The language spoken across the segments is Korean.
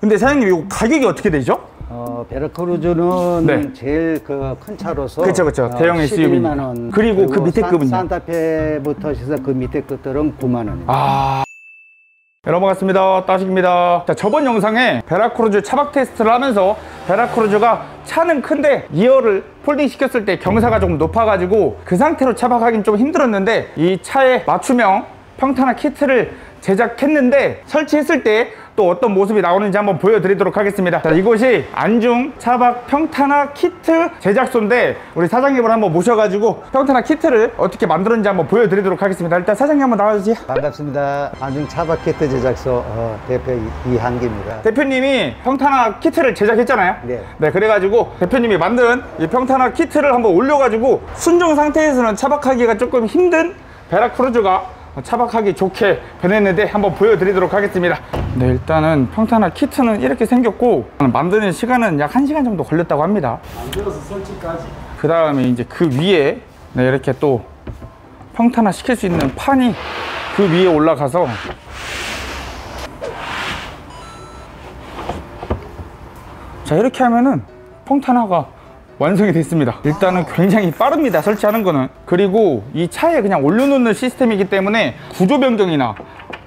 근데 사장님 이거 가격이 어떻게 되죠? 어, 베라크루즈는 네. 제일 그 큰 차로서 그쵸, 그쵸. 대형 SUV. 11만 원. 그리고 그 밑에 산- 급은요? 산타페부터 시작해서 그 밑에 것들은 9만 원입니다. 아. 여러분 반갑습니다. 따식입니다. 자, 저번 영상에 베라크루즈 차박 테스트를 하면서 베라크루즈가 차는 큰데 2열을 folding 시켰을 때 경사가 조금 높아가지고 그 상태로 차박하기는 좀 힘들었는데 이 차의 맞춤형 평탄화 키트를 제작했는데 설치했을 때 또 어떤 모습이 나오는지 한번 보여드리도록 하겠습니다. 자, 이곳이 안중 차박 평탄화 키트 제작소인데 우리 사장님을 한번 모셔가지고 평탄화 키트를 어떻게 만들었는지 한번 보여드리도록 하겠습니다. 일단 사장님 한번 나와주세요. 반갑습니다. 안중 차박 키트 제작소 어, 대표 이- 이한기입니다. 대표님이 평탄화 키트를 제작했잖아요. 네. 그래가지고 대표님이 만든 이 평탄화 키트를 한번 올려가지고 순정 상태에서는 차박하기가 조금 힘든 베라크루즈가 차박하기 좋게 변했는데 한번 보여드리도록 하겠습니다. 네, 일단은 평탄화 키트는 이렇게 생겼고 만드는 시간은 약 1시간 정도 걸렸다고 합니다. 만들어서 설치까지 그 다음에 이제 그 위에 네, 이렇게 또 평탄화 시킬 수 있는 판이 그 위에 올라가서 자 이렇게 하면은 평탄화가 완성이 됐습니다 일단은 굉장히 빠릅니다 설치하는 거는 그리고 이 차에 그냥 올려놓는 시스템이기 때문에 구조 변경이나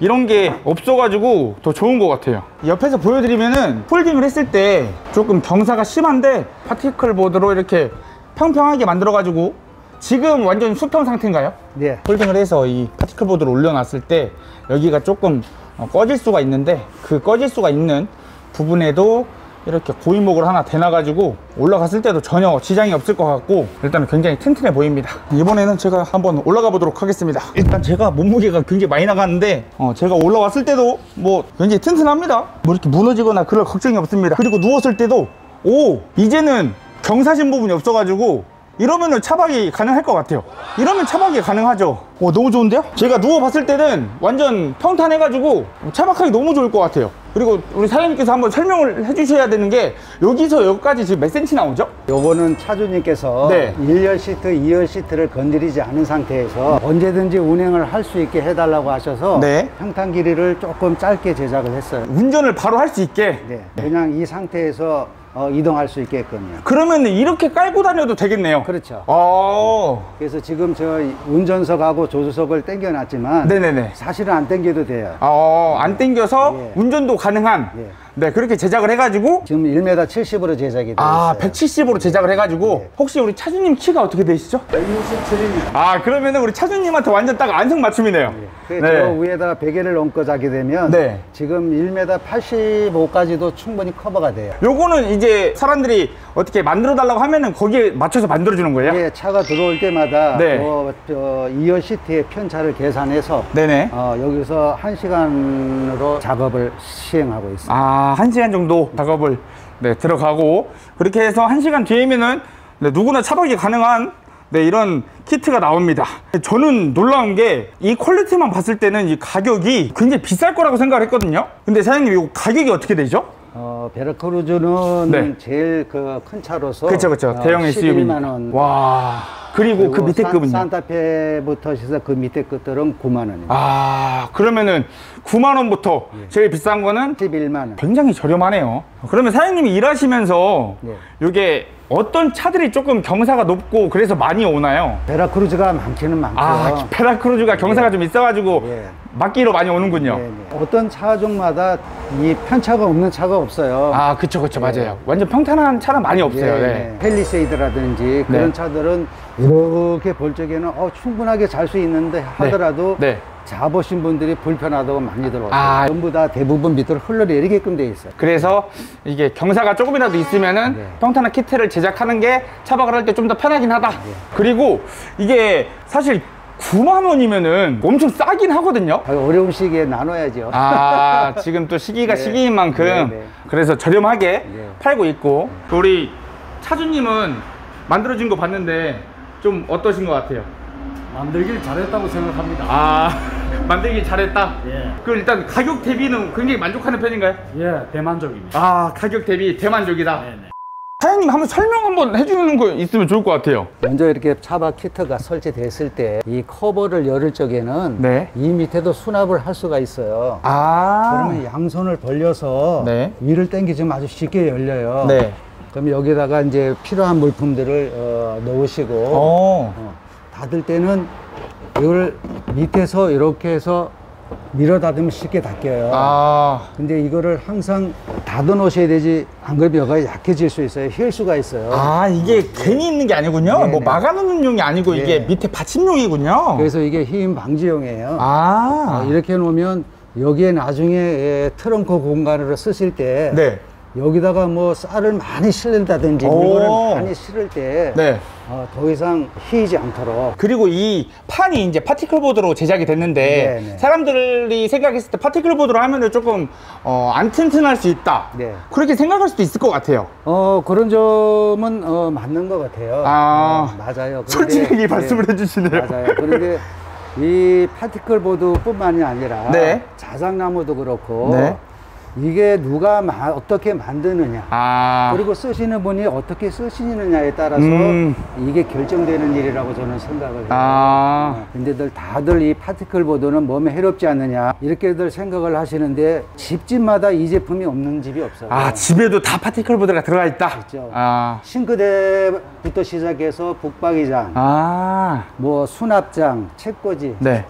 이런 게 없어가지고 더 좋은 것 같아요 옆에서 보여드리면은 폴딩을 했을 때 조금 경사가 심한데 파티클 보드로 이렇게 평평하게 만들어가지고 지금 완전 수평 상태인가요? 네. 폴딩을 해서 이 파티클 보드를 올려놨을 때 여기가 조금 어, 꺼질 수가 있는데 그 꺼질 수가 있는 부분에도 이렇게 고인목을 하나 대놔가지고 올라갔을 때도 전혀 지장이 없을 것 같고 일단은 굉장히 튼튼해 보입니다. 이번에는 제가 한번 올라가 보도록 하겠습니다. 일단 제가 몸무게가 굉장히 많이 나가는데 어, 제가 올라왔을 때도 뭐 굉장히 튼튼합니다. 뭐 이렇게 무너지거나 그럴 걱정이 없습니다. 그리고 누웠을 때도 오! 이제는 경사진 부분이 없어가지고 이러면은 차박이 가능할 것 같아요 이러면 차박이 가능하죠 오 너무 좋은데요? 제가 누워봤을 때는 완전 평탄해가지고 차박하기 너무 좋을 것 같아요 그리고 우리 사장님께서 한번 설명을 해주셔야 되는 게 여기서 여기까지 지금 몇 센치 나오죠? 요거는 차주님께서 네. 1열 시트, 2열 시트를 건드리지 않은 상태에서 언제든지 운행을 할 수 있게 해달라고 하셔서 네. 평탄 길이를 조금 짧게 제작을 했어요. 운전을 바로 할 수 있게 네. 그냥 이 상태에서 어, 이동할 수 있게끔요. 그러면 이렇게 깔고 다녀도 되겠네요 그렇죠. 어 그래서 지금 저 운전석하고 조수석을 당겨놨지만 네네네 사실은 안 당겨도 돼요. 어, 안 땡겨서 예. 운전도 가능한 예. 네 그렇게 제작을 해가지고 지금 1m 70으로 제작이 되어 아, 있어요. 170으로 제작을 해가지고 네. 혹시 우리 차주님 키가 어떻게 되시죠? 167입니다. 아 그러면은 우리 차주님한테 완전 딱 안성 맞춤이네요. 그저 위에다가 베개를 얹고 자게 되면 네. 지금 1m 85까지도 충분히 커버가 돼요. 요거는 이제 사람들이 어떻게 만들어 달라고 하면은 거기에 맞춰서 만들어 주는 거예요? 이게 차가 들어올 때마다 네. 어, 저 2열 시트의 편차를 계산해서 네네. 어, 여기서 1시간으로 작업을 시행하고 있습니다. 아, 한 시간 정도 작업을 네, 들어가고 그렇게 해서 한 시간 뒤에면은 네, 누구나 차박이 가능한 네, 이런 키트가 나옵니다. 저는 놀라운 게 이 퀄리티만 봤을 때는 이 가격이 굉장히 비쌀 거라고 생각을 했거든요. 근데 사장님 이거 가격이 어떻게 되죠? 어, 베르크루즈는 네. 제일 그 큰 차로서 그렇죠, 그렇죠. 어, 대형 SUV. 11만 원. 와. 그리고, 그 밑에 산- 급은요? 산타페부터 시작 그 밑에 것들은 9만 원입니다. 아, 그러면은 9만 원부터 제일 비싼 거는 11만 원. 굉장히 저렴하네요. 그러면 사장님이 일하시면서 네. 이게 어떤 차들이 조금 경사가 높고 그래서 많이 오나요? 베라크루즈가 많기는 많고요. 아, 페라크루즈가 경사가 좀 있어가지고 예. 막기로 많이 오는군요. 네, 네. 어떤 차종마다 이 편차가 없는 차가 없어요. 아, 그쵸, 그쵸, 맞아요. 완전 평탄한 차는 많이 없어요. 예, 네. 네. 펠리세이드라든지 그런 네. 차들은 이렇게 볼 적에는 어, 충분하게 잘 수 있는데 하더라도 네. 잡으신 분들이 불편하다고 많이 들어왔어요. 아. 전부 다 대부분 밑으로 흘러내리게끔 돼 있어요. 그래서 이게 경사가 조금이라도 있으면은 네. 평탄한 키트를 제작하는 게 차박을 할 때 좀 더 편하긴 하다. 그리고 이게 사실 9만 원이면은 엄청 싸긴 하거든요. 아, 어려운 시기에 나눠야죠. 아 지금 또 시기가 네. 시기인 만큼 네, 네. 그래서 저렴하게 네. 팔고 있고 우리 차주님은 만들어진 거 봤는데 좀 어떠신 것 같아요? 만들길 잘했다고 생각합니다. 아 만들기 잘했다. 예. 그럼 일단 가격 대비는 굉장히 만족하는 편인가요? 예, 대만족입니다. 아 가격 대비 대만족이다. 네네. 사장님 한번 설명 한번 해주는 거 있으면 좋을 것 같아요. 먼저 이렇게 차박 키트가 설치됐을 때 이 커버를 열을 적에는 네. 이 밑에도 수납을 할 수가 있어요. 아. 그러면 양손을 벌려서 네. 위를 당기지면 아주 쉽게 열려요. 네. 그럼 여기다가 이제 필요한 물품들을 어, 넣으시고 어. 어, 닫을 때는 이걸 밑에서 이렇게 해서 밀어 닫으면 쉽게 닫혀요. 아. 근데 이거를 항상 닫아 놓으셔야 되지 안 그러면 여가 약해질 수 있어요. 힐 수가 있어요. 아, 이게 괜히 있는 게 아니군요. 네네. 뭐 막아놓는 용이 아니고 이게 네. 밑에 받침용이군요. 그래서 이게 힘 방지용이에요. 아. 어, 이렇게 놓으면 여기에 나중에 예, 트렁크 공간으로 쓰실 때 네. 여기다가 뭐 쌀을 많이 실는다든지 오. 물건을 많이 실을 때 네. 어, 더 이상 휘지 않도록 그리고 이 판이 이제 파티클 보드로 제작이 됐는데 네네. 사람들이 생각했을 때 파티클 보드로 하면은 조금 어, 안 튼튼할 수 있다. 네. 그렇게 생각할 수도 있을 것 같아요. 어 그런 점은 어, 맞는 것 같아요. 아. 어, 맞아요. 솔직하게 네, 말씀을 해주시네요. 맞아요. 그런데 이 파티클 보드뿐만이 아니라 네. 자작나무도 그렇고 네. 이게 누가 마- 어떻게 만드느냐 아. 그리고 쓰시는 분이 어떻게 쓰시느냐에 따라서 음. 이게 결정되는 일이라고 저는 생각을 해요. 아. 근데들 다들 이 파티클 보드는 몸에 해롭지 않느냐 이렇게들 생각을 하시는데 집집마다 이 제품이 없는 집이 없어요. 아, 집에도 다 파티클 보드가 들어가 있다. 있죠. 아. 싱크대부터 시작해서 북박이장, 아. 뭐 수납장, 책꽂이 네.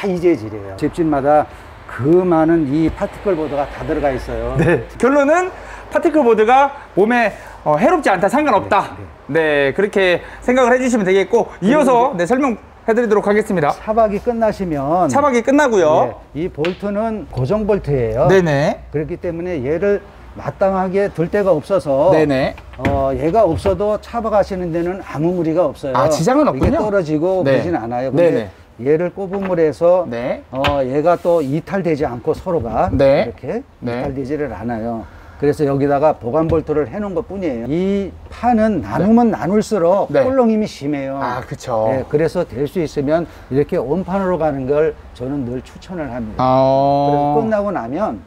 다 이재질이에요. 집집마다 그 많은 이 파티클 보드가 다 들어가 있어요. 네. 결론은 파티클 보드가 몸에 어, 해롭지 않다, 상관없다. 네, 그렇게 생각을 해주시면 되겠고 이어서 네, 설명 해드리도록 하겠습니다. 차박이 끝나시면 차박이 끝나고요. 예, 이 볼트는 고정 볼트예요. 네네. 그렇기 때문에 얘를 마땅하게 둘 데가 없어서 네네. 어, 얘가 없어도 차박하시는 데는 아무 무리가 없어요. 아, 지장은 없군요. 떨어지고 네. 그러진 않아요. 네네. 얘를 꼽음을 해서 네. 어, 얘가 또 이탈되지 않고 서로가 네. 이렇게 네. 이탈되지를 않아요. 그래서 여기다가 보관 볼트를 해놓은 것 뿐이에요. 이 판은 나누면 나눌수록 네. 꼴렁임이 심해요. 아, 그쵸. 네, 그래서 될 수 있으면 이렇게 온판으로 가는 걸 저는 늘 추천을 합니다. 아. 그래서 끝나고 나면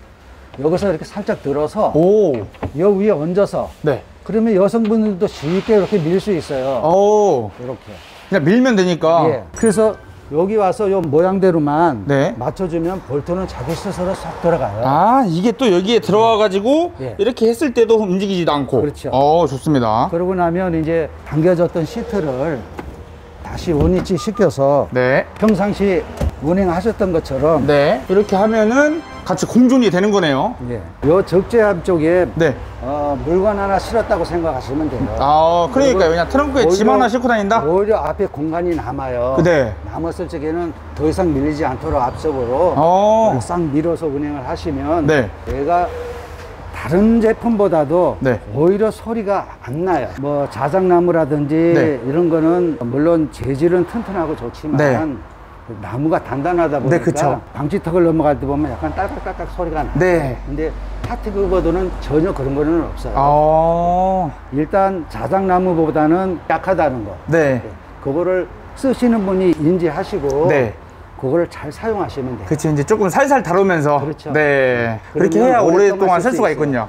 여기서 이렇게 살짝 들어서 오. 여 위에 얹어서 네. 그러면 여성분들도 쉽게 이렇게 밀 수 있어요. 오. 이렇게. 그냥 밀면 되니까. 예. 그래서 여기 와서 요 모양대로만 네. 맞춰주면 볼트는 자기 스스로 쏙 들어가요. 아, 이게 또 여기에 들어와가지고 예. 이렇게 했을 때도 움직이지도 않고. 그렇죠. 어, 좋습니다. 그러고 나면 이제 당겨졌던 시트를 다시 원위치 시켜서 네. 평상시 운행하셨던 것처럼 네. 이렇게 하면은 같이 공존이 되는 거네요. 예. 요 적재함 쪽에 네. 어, 물건 하나 실었다고 생각하시면 돼요. 아, 그러니까 그리고 그냥 트렁크에 짐 오히려- 하나 싣고 다닌다? 오히려 앞에 공간이 남아요. 네. 남았을 적에는 더 이상 밀리지 않도록 앞쪽으로 어. 싹 밀어서 운행을 하시면 네. 얘가 다른 제품보다도 네. 오히려 소리가 안 나요. 뭐 자작나무라든지 네. 이런 거는 물론 재질은 튼튼하고 좋지만 네. 나무가 단단하다 보니까 네, 그쵸. 방지턱을 넘어갈 때 보면 약간 딸깍딸깍 소리가 나요. 네. 근데 파티클보드는 전혀 그런 거는 없어요. 아. 일단 자작나무보다는 약하다는 거. 네. 그거를 쓰시는 분이 인지하시고 네. 그거를 잘 사용하시면 돼요. 그치, 이제 조금 살살 다루면서. 그렇죠. 네. 그렇게 해야 오랫동안 쓸수 수가. 있군요.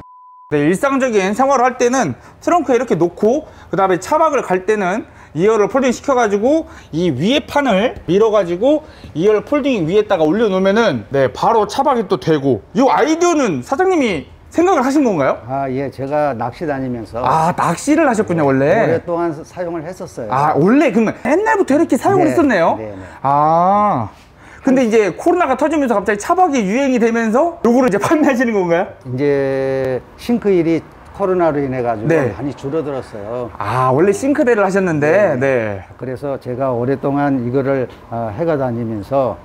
네, 일상적인 생활을 할 때는 트렁크에 이렇게 놓고, 그 다음에 차박을 갈 때는 2열을 폴딩 시켜가지고, 이 위에 판을 밀어가지고, 2열 폴딩 위에다가 올려놓으면은, 네, 바로 차박이 또 되고. 이 아이디어는 사장님이 생각을 하신 건가요? 아, 예. 제가 낚시 다니면서 아, 낚시를 하셨군요, 원래. 오랫동안 사용을 했었어요. 아, 원래 그러면 옛날부터 이렇게 사용을 네, 했었네요? 네, 네. 아. 근데 이제 코로나가 터지면서 갑자기 차박이 유행이 되면서 요거를 이제 판매하시는 건가요? 이제 싱크일이 코로나로 인해 가지고 네. 많이 줄어들었어요. 아, 원래 싱크대를 하셨는데, 네. 그래서 제가 오랫동안 이거를 아, 해가 다니면서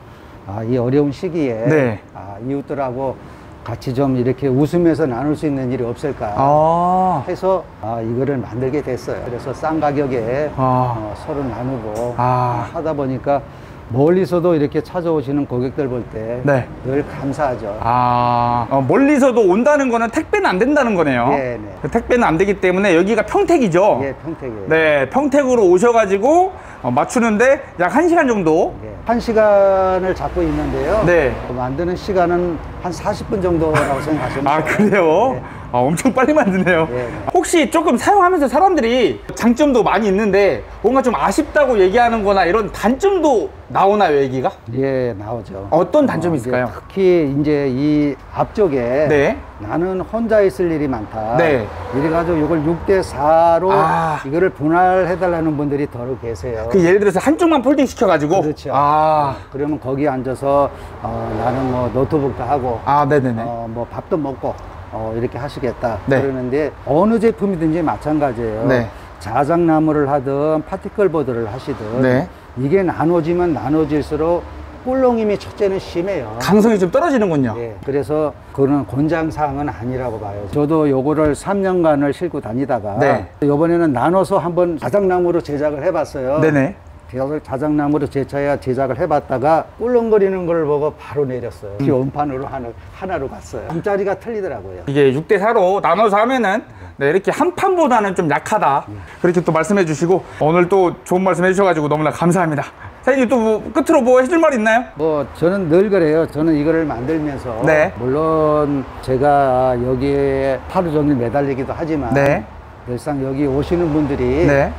아, 이 어려운 시기에 네. 아, 이웃들하고 같이 좀 이렇게 웃으면서 나눌 수 있는 일이 없을까 아. 해서 아, 이거를 만들게 됐어요. 그래서 싼 가격에 아. 어, 서로 나누고 아. 하다 보니까 멀리서도 이렇게 찾아오시는 고객들 볼 때늘 네. 감사하죠. 아, 어, 멀리서도 온다는 거는 택배는 안 된다는 거네요. 네, 네. 그 택배는 안 되기 때문에 여기가 평택이죠. 예, 평택이에요. 네, 평택으로 오셔가지고 어, 맞추는데 약 1시간 정도. 예, 한 시간을 잡고 있는데요. 네. 그 만드는 시간은 한 40분 정도라고 생각하시면 아, 돼요. 그래요? 네. 아, 엄청 빨리 만드네요. 예, 네. 혹시 조금 사용하면서 사람들이 장점도 많이 있는데 뭔가 좀 아쉽다고 얘기하는 거나 이런 단점도 나오나요, 얘기가? 예, 나오죠. 어떤 단점이 이제 있을까요? 특히 이제 이 앞쪽에 네. 나는 혼자 있을 일이 많다. 네. 이래가지고 이걸 6대 4로 아. 이거를 분할해달라는 분들이 더 계세요. 그 예를 들어서 한쪽만 folding 시켜가지고. 그렇죠. 아. 그러면 거기 앉아서 어, 나는 뭐 노트북도 하고 아, 네네네. 어, 뭐 밥도 먹고 어, 이렇게 하시겠다 네. 그러는데 어느 제품이든지 마찬가지예요. 네. 자작나무를 하든 파티클 보드를 하시든 네. 이게 나눠지면 나눠질수록 꿀렁임이 첫째는 심해요. 강성이 좀 떨어지는군요. 예, 그래서 그거는 권장사항은 아니라고 봐요. 저도 요거를 3년간을 싣고 다니다가 네. 이번에는 나눠서 한번 자작나무로 제작을 해봤어요. 네네. 자작나무로 제차야 제작을 해봤다가 꿀렁거리는 걸 보고 바로 내렸어요. 이 원판으로 하나, 하나로 갔어요. 잠자리가 틀리더라고요. 이게 6대 4로 나눠서 하면은 네, 이렇게 한 판보다는 좀 약하다. 그렇게 또 말씀해 주시고 오늘 또 좋은 말씀 해 주셔가지고 너무나 감사합니다. 사장님 또 뭐 끝으로 뭐 해줄 말 있나요? 뭐 저는 늘 그래요. 저는 이거를 만들면서 네. 물론 제가 여기에 하루 종일 매달리기도 하지만 네. 늘상 여기 오시는 분들이 네.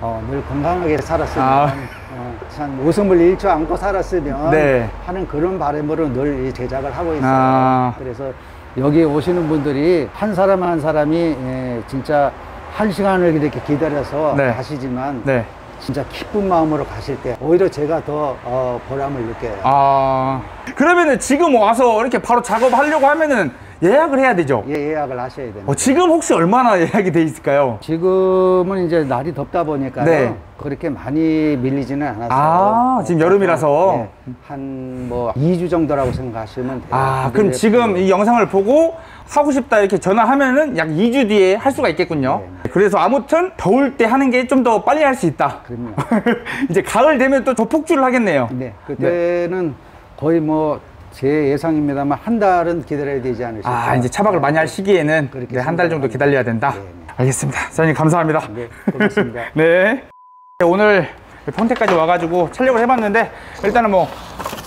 어, 늘 건강하게 살았으면 아. 어, 참 웃음을 잃지 않고 살았으면 네. 하는 그런 바람으로 늘이 제작을 하고 있어요. 아. 그래서 여기 오시는 분들이 한 사람 한 사람이 예, 진짜 한 시간을 이렇게 기다려서 네. 가시지만 네. 진짜 기쁜 마음으로 가실 때 오히려 제가 더 어, 보람을 느껴요. 아 그러면은 지금 와서 이렇게 바로 작업하려고 하면은 예약을 해야 되죠. 예, 예약을 하셔야 됩니다. 어, 지금 혹시 얼마나 예약이 돼 있을까요? 지금은 이제 날이 덥다 보니까요. 네. 그렇게 많이 밀리지는 않았어요. 아, 지금 여름이라서? 한뭐 2주 정도라고 생각하시면 돼요. 아 그럼 지금 이 영상을 보고 하고 싶다 이렇게 전화하면은 약 2주 뒤에 할 수가 있겠군요. 그래서 아무튼 더울 때 하는 게 좀 더 빨리 할 수 있다. 그럼요. 이제 가을 되면 또 더 폭주를 하겠네요. 네, 그때는 거의 뭐 제 예상입니다만 한 달은 기다려야 되지 않으실까. 아 이제 차박을 많이 할 시기에는 네, 한달 정도. 기다려야 된다. 네, 네. 알겠습니다. 사장님 감사합니다. 네, 고맙습니다. 네. 오늘 평택까지 와가지고 촬영을 해봤는데 일단은 뭐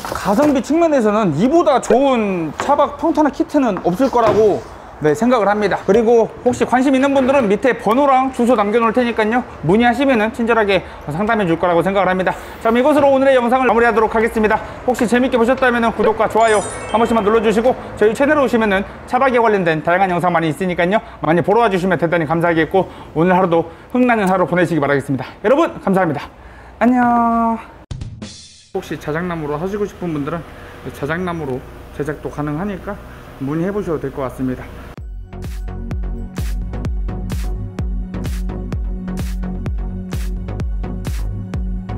가성비 측면에서는 이보다 좋은 차박 평탄화 키트는 없을 거라고 네, 생각을 합니다. 그리고 혹시 관심 있는 분들은 밑에 번호랑 주소 남겨놓을 테니까요. 문의하시면은 친절하게 상담해 줄 거라고 생각을 합니다. 자, 이것으로 오늘의 영상을 마무리하도록 하겠습니다. 혹시 재밌게 보셨다면 구독과 좋아요 한 번씩만 눌러주시고 저희 채널에 오시면은 차박에 관련된 다양한 영상 많이 있으니까요. 많이 보러 와주시면 대단히 감사하겠고 오늘 하루도 흥나는 하루 보내시기 바라겠습니다. 여러분 감사합니다. 안녕. 혹시 자작나무로 하시고 싶은 분들은 자작나무로 제작도 가능하니까 문의해 보셔도 될 것 같습니다.